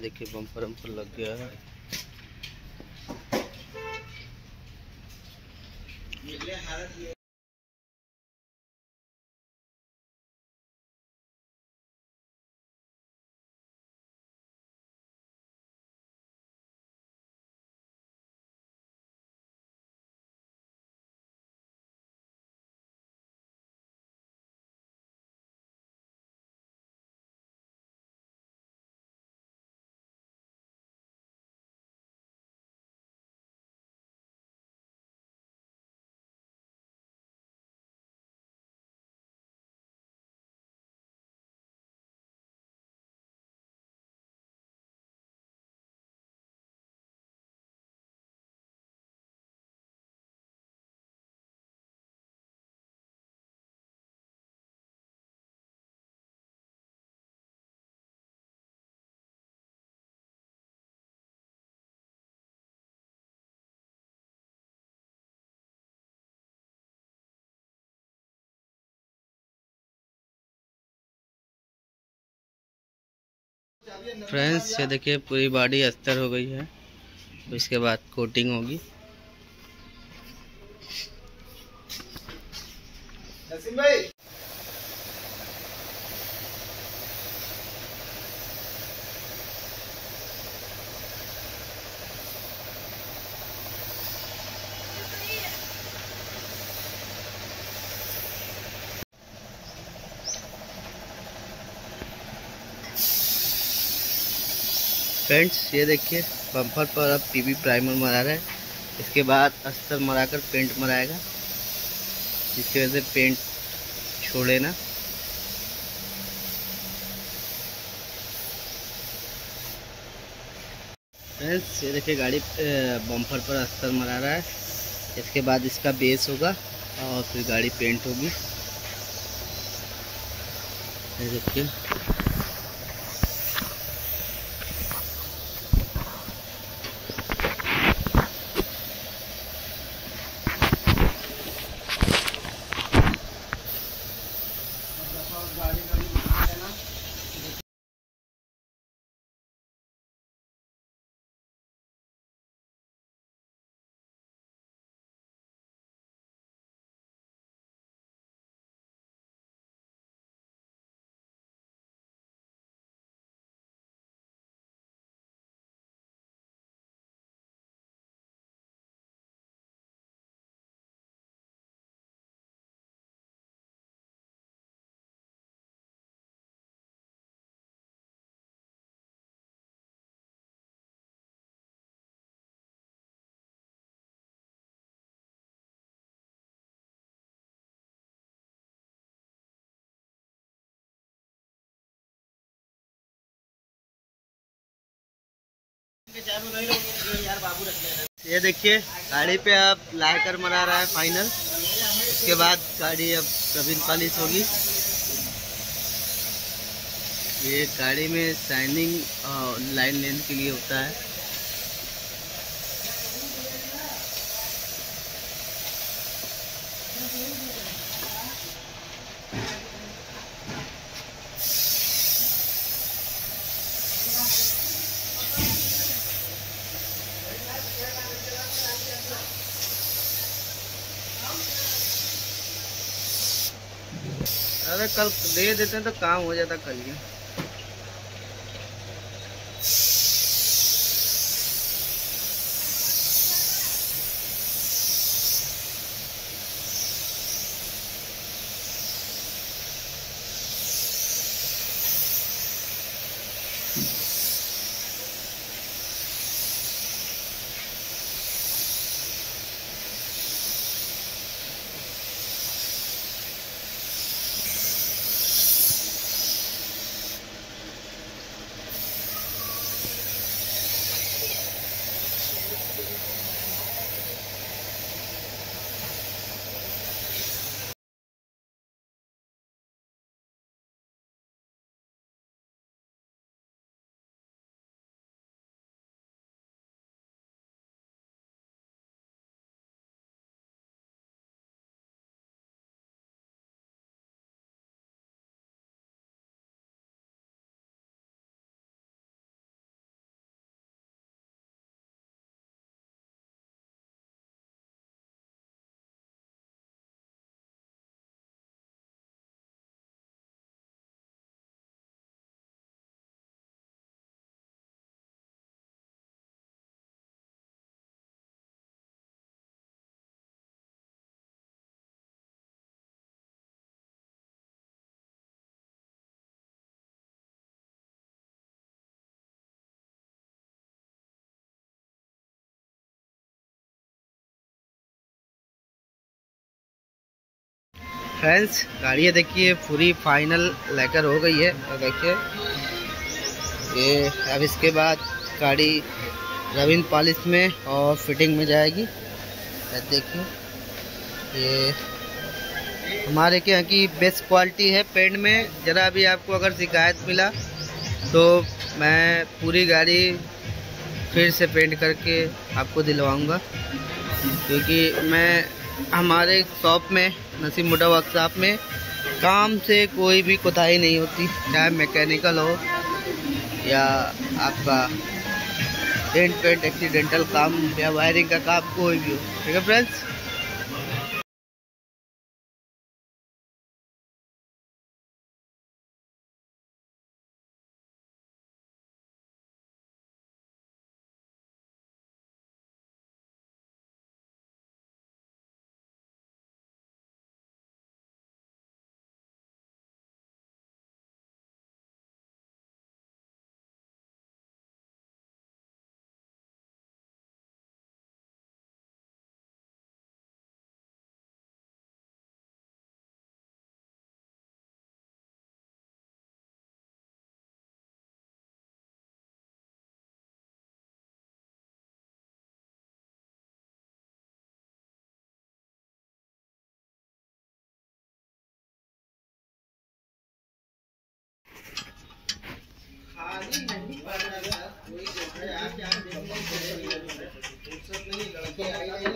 देखिए बम्पर वम्पर लग गया है। फ्रेंड्स ये देखिए पूरी बॉडी अस्तर हो गई है। इसके बाद कोटिंग होगी। भाई। फ्रेंड्स, ये देखिए बम्पर पर अब पीबी प्राइमर मरा रहा है। इसके बाद अस्तर मराकर पेंट मराएगा, जिसकी वजह से पेंट छोड़े ना। फ्रेंड्स, ये देखिए, गाड़ी बम्पर पर अस्तर मरा रहा है। इसके बाद इसका बेस होगा और फिर गाड़ी पेंट होगी। ये देखिए। ये देखिए, गाड़ी पे अब लाकर मना रहा है फाइनल। उसके बाद गाड़ी अब कभी पॉलिश होगी। ये गाड़ी में शाइनिंग लाइन लेने के लिए होता है। कल दे देते हैं तो काम हो जाता कल ही। फ्रेंड्स गाड़ी देखिए, पूरी फाइनल लेकर हो गई है। और देखिए, ये अब इसके बाद गाड़ी रविंद्र पॉलिश में और फिटिंग में जाएगी। देखिए, ये हमारे के यहाँ की बेस्ट क्वालिटी है पेंट में। ज़रा भी आपको अगर शिकायत मिला तो मैं पूरी गाड़ी फिर से पेंट करके आपको दिलवाऊँगा। क्योंकि मैं हमारे शॉप में, नसीम मुडा वर्कशॉप में काम से कोई भी कोताही नहीं होती, चाहे मैकेनिकल हो या आपका पेंट पेंट एक्सीडेंटल काम या वायरिंग का काम कोई भी हो। ठीक है फ्रेंड्स can't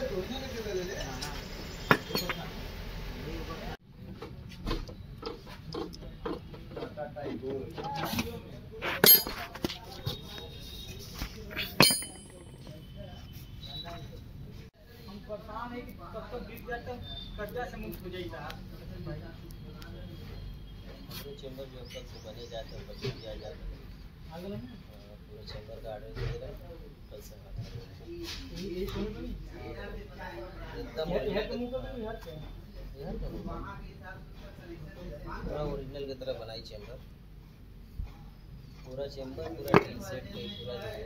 है कि कब तक गिर जाए तो कर्जा से मुक्त हो जाएगा पूरे चेंबर जो तक से बने जाते हैं बचे दिया जाता है। अगले पूरे चेंबर का ऑर्डर दे रहे कल से एकदम है है पूरा ओरिजिनल की तरह बनाई चेंबर पूरा चेंबर पूरा टी सेट पूरा जो है।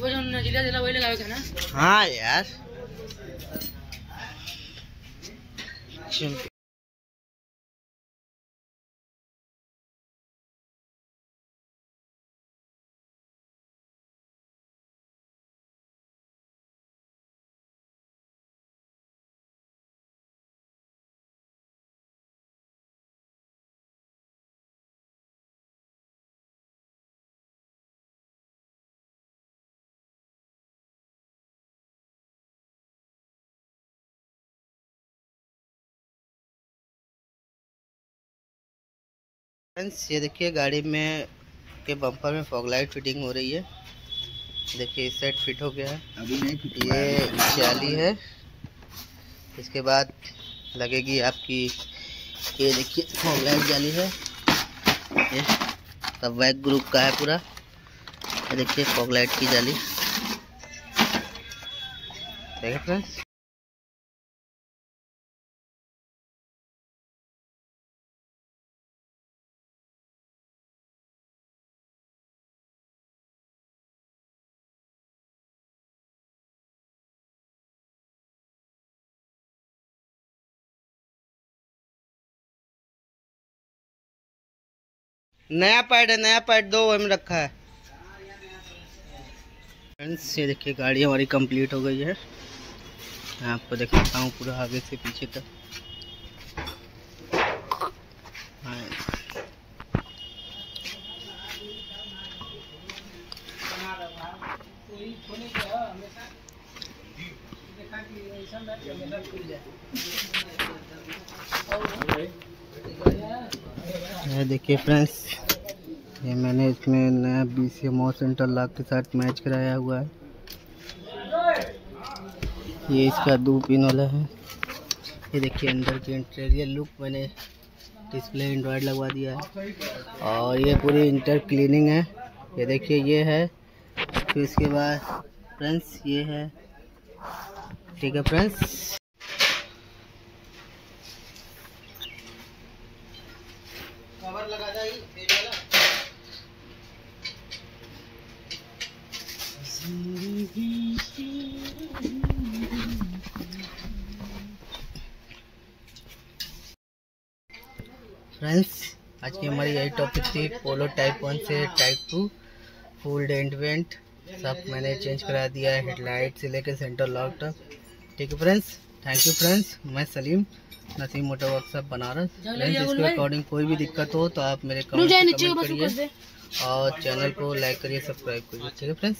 वो जो नजीला दिला वही लगावे का ना? हाँ यार। फ्रेंड्स ये देखिए गाड़ी में के बम्पर में फॉग लाइट फिटिंग हो रही है। देखिए इस साइड फिट हो गया है। अभी नहीं फिट ये जाली है। इसके बाद लगेगी आपकी ये देखिए फॉग लाइट जाली है। ये सब बैक ग्रुप का है पूरा। ये देखिए फॉग लाइट की जाली। देखिए फ्रेंड्स नया पैड है नया पैड दो में रखा है। फ्रेंड्स ये देखिए गाड़ी हमारी कंप्लीट हो गई है। मैं आपको दिखाता हूँ पूरा आगे से पीछे तक। हाँ, ये देखिए फ्रेंड्स, ये मैंने इसमें नया B C M centre lock के साथ मैच कराया हुआ है। ये इसका दो पिन वाला है। ये देखिए अंदर की इंटीरियर लुक मैंने डिस्प्ले एंड्रॉयड लगवा दिया है। और ये पूरी इंटर क्लीनिंग है। ये देखिए, ये है। फिर इसके बाद, फ्रेंड्स, ये है। ठीक है, फ्रेंड्स कवर लगा फ्रेंड्स आज की हमारी यही टॉपिक थी पोलो टाइप वन से टाइप टू फुल डेंट वेंट सब मैंने चेंज करा दिया है हेडलाइट से लेकर सेंटर लॉक तक। ठीक है फ्रेंड्स थैंक यू फ्रेंड्स मैं Salim Nasim motor workshop Banaras friends इसके अकॉर्डिंग कोई भी दिक्कत हो तो आप मेरे कमेंट करिए। और चैनल को लाइक करिए सब्सक्राइब करिए। ठीक है फ्रेंड्स